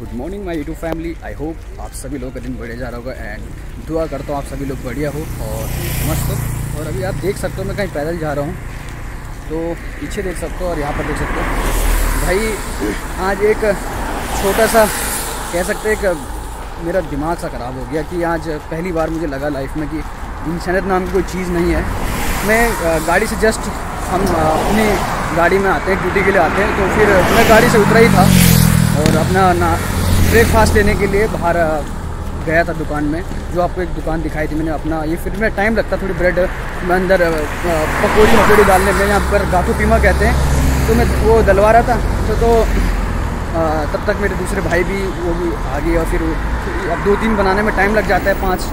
Good morning my YouTube family. I hope आप सभी लोग का दिन बढ़िया जा रहा होगा एंड दुआ करता हूँ आप सभी लोग बढ़िया हो और मस्त हो। और अभी आप देख सकते हो मैं कहीं पैदल जा रहा हूँ। तो पीछे देख सकते हो और यहाँ पर देख सकते हो। भाई, आज एक छोटा सा कह सकते हैं एक मेरा दिमाग सा ख़राब हो गया कि आज पहली बार मुझे लगा लाइफ में कि इंसानियत नाम की कोई चीज़ नहीं है। मैं गाड़ी से जस्ट हम अपनी गाड़ी में आते हैं ड्यूटी के लिए आते हैं तो फिर मैं गाड़ी से उतरा ही था। और अपना ना ब्रेकफास्ट लेने के लिए बाहर गया था दुकान में जो आपको एक दुकान दिखाई थी मैंने अपना ये फिर में टाइम लगता थोड़ी ब्रेड में अंदर पकौड़ी वकौड़ी डालने में यहाँ पर गाथू पीमा कहते हैं तो मैं वो डलवा रहा था तो तो अ, तब तक मेरे दूसरे भाई भी वो भी आ गए और फिर अब दो तीन बनाने में टाइम लग जाता है पाँच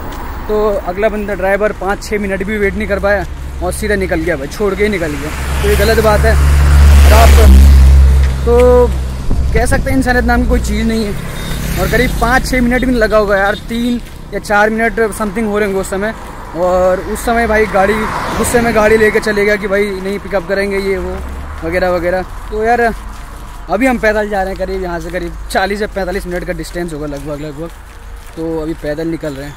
तो अगला बंदा ड्राइवर पाँच छः मिनट भी वेट नहीं कर पाया और सीधा निकल गया भाई छोड़ के ही निकल गया तो ये गलत बात है। आप कह सकते हैं इंसानियत नाम की कोई चीज़ नहीं है। और करीब पाँच छः मिनट भी नहीं लगा होगा यार। तीन या चार मिनट समथिंग हो रहे होंगे उस समय। और उस समय भाई गाड़ी गुस्से में गाड़ी लेके चले गया कि भाई नहीं पिकअप करेंगे ये, वो, वगैरह वगैरह। तो यार, अभी हम पैदल जा रहे हैं करीब, यहाँ से करीब 40 या 45 मिनट का डिस्टेंस होगा लगभग लगभग। तो अभी पैदल निकल रहे हैं।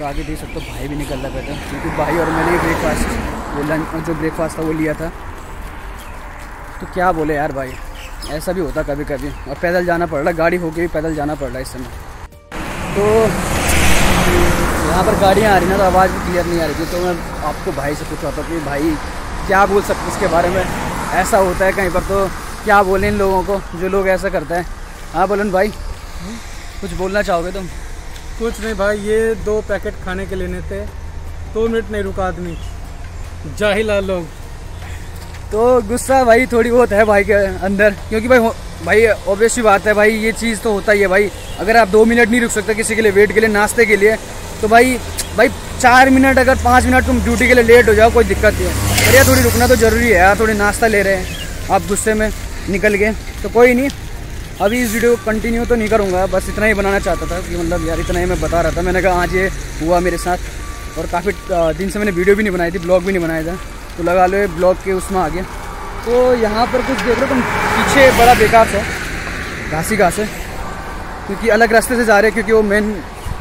और आगे देख सकते हो, भाई भी निकल रहा पैदल। क्योंकि भाई और मैंने ब्रेकफास्ट वो लंच जो ब्रेकफास्ट था, वो लिया था। तो क्या बोले यार भाई? ऐसा भी होता कभी कभी और पैदल जाना पड़ रहा, गाड़ी होके भी पैदल जाना पड़ रहा है इस समय। तो यहाँ पर गाड़ियाँ आ रही ना तो आवाज़ भी क्लियर नहीं आ रही थी। तो मैं आपको भाई से पूछ था कि भाई, क्या बोल सकते इसके बारे में? ऐसा होता है कहीं पर तो क्या बोले इन लोगों को, जो लोग ऐसा करते हैं? हाँ बोलन भाई। कुछ बोलना चाहोगे तुम? कुछ नहीं भाई, ये दो पैकेट खाने के लेने थे। दो मिनट नहीं रुका आदमी। जाहिला लोग। तो गुस्सा भाई थोड़ी बहुत है भाई के अंदर, क्योंकि भाई हो- भाई ऑब्वियसली बात है भाई, ये चीज़ तो होता ही है भाई। अगर आप दो मिनट नहीं रुक सकते किसी के लिए वेट के लिए, नाश्ते के लिए तो भाई भाई चार मिनट, अगर पाँच मिनट तुम ड्यूटी के लिए लेट हो जाओ, कोई दिक्कत नहीं है। यार थोड़ी रुकना तो ज़रूरी है यार, थोड़ी नाश्ता ले रहे हैं। आप गुस्से में निकल गए तो कोई नहीं। अभी इस वीडियो कंटिन्यू तो नहीं करूँगा, बस इतना ही बनाना चाहता था कि मतलब यार इतना ही मैं बता रहा था। मैंने कहा, आज ये हुआ मेरे साथ। और काफ़ी दिन से मैंने वीडियो भी नहीं बनाई थी ब्लॉग भी नहीं बनाया था। तो लगा लो ये ब्लॉग के उसमें आ गया तो यहाँ पर कुछ देख रहे हो तुम, पीछे बड़ा बेकार है, घासी घास है, क्योंकि अलग रास्ते से जा रहे हैं, क्योंकि वो मेन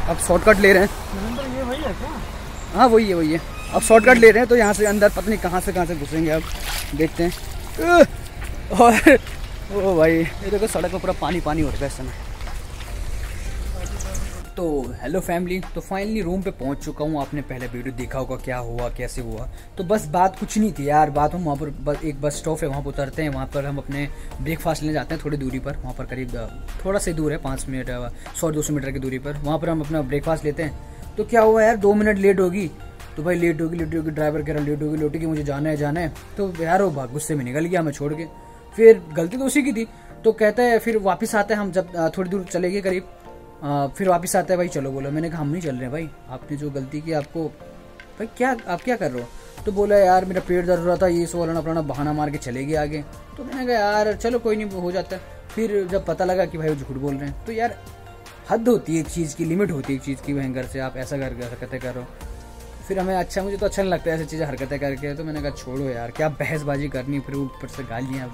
अब शॉर्टकट ले रहे हैं। है हाँ वही है वही है। अब शॉर्टकट ले रहे हैं तो यहाँ से अंदर पता नहीं कहाँ से कहाँ से घुसेंगे अब, देखते हैं। और, ओ भाई, ये देखो सड़क पर पूरा पानी पानी हो रहा है इस समय। तो हेलो फैमिली तो फाइनली रूम पे पहुँच चुका हूँ। आपने पहले वीडियो देखा होगा क्या हुआ, कैसे हुआ। तो बस बात कुछ नहीं थी यार, बात हम वहाँ पर, बस एक बस स्टॉप है, वहाँ पर उतरते हैं। वहाँ पर हम अपने ब्रेकफास्ट लेने जाते हैं थोड़ी दूरी पर। वहाँ पर करीब थोड़ा सा दूर है, पाँच मिनट सौ दो सौ मीटर की दूरी पर। वहाँ पर हम अपना ब्रेकफास्ट लेते हैं। तो क्या हुआ यार, दो मिनट लेट होगी। तो भाई लेट होगी लेट होगी ड्राइवर कह रहा लेट होगी लेट होगी, मुझे जाना है जाना है। तो यार वो गुस्से में निकल गया हमें छोड़ के। फिर गलती तो उसी की थी। तो कहता है, फिर वापस आते हैं हम जब थोड़ी दूर चले गए करीब। फिर वापस आता है, भाई, चलो बोला। मैंने कहा, हम नहीं चल रहे भाई। आपने जो गलती की, आपको, भाई, क्या, आप क्या कर रहे हो? तो बोला, यार, मेरा पेट दर्द हो रहा था, ये सो वाला अपना बहाना मार के चले गए आगे। तो मैंने कहा, यार, चलो, कोई नहीं, हो जाता है। फिर जब पता लगा कि, भाई, वो झूठ बोल रहे हैं तो यार, हद होती है एक चीज़ की, लिमिट होती है एक चीज़ की, भयंकर से। आप ऐसा कर, हरकतें करो। फिर हमें अच्छा मुझे तो अच्छा नहीं लगता है ऐसी चीज़ें, हरकतें करके। तो मैंने कहा, छोड़ो यार, क्या बहसबाजी करनी फिर ऊपर से गालियाँ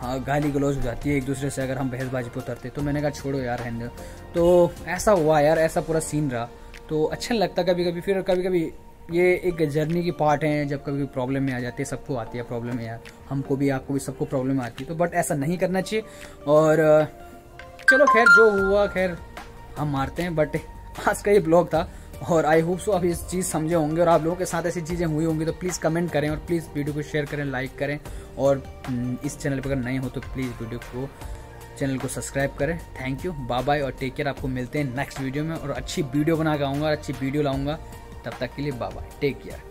हाँ गाली गलौज हो जाती है एक दूसरे से अगर हम बहसबाजी पर उतरते तो मैंने कहा, छोड़ो यार दो तो ऐसा हुआ यार, ऐसा पूरा सीन रहा। तो अच्छा नहीं लगता कभी कभी फिर कभी कभी ये एक जर्नी की पार्ट है, जब कभी प्रॉब्लम में आ जाती है, सबको आती है प्रॉब्लम है यार। हमको भी, आपको भी, सबको प्रॉब्लम आती है। तो बट ऐसा नहीं करना चाहिए। और, चलो खैर, जो हुआ, खैर, हम मारते हैं बट आज का ये ब्लॉग था। और आई होप सो आप इस चीज़ समझे होंगे और आप लोगों के साथ ऐसी चीज़ें हुई होंगी तो प्लीज़ कमेंट करें और प्लीज़ वीडियो को शेयर करें लाइक करें और हम्म, इस चैनल पर अगर नए हो तो प्लीज़ वीडियो को चैनल को सब्सक्राइब करें। थैंक यू बाय बाय और टेक केयर आपको मिलते हैं नेक्स्ट वीडियो में और अच्छी वीडियो बना के आऊँगा अच्छी वीडियो लाऊँगा। तब तक के लिए बाय बाय टेक केयर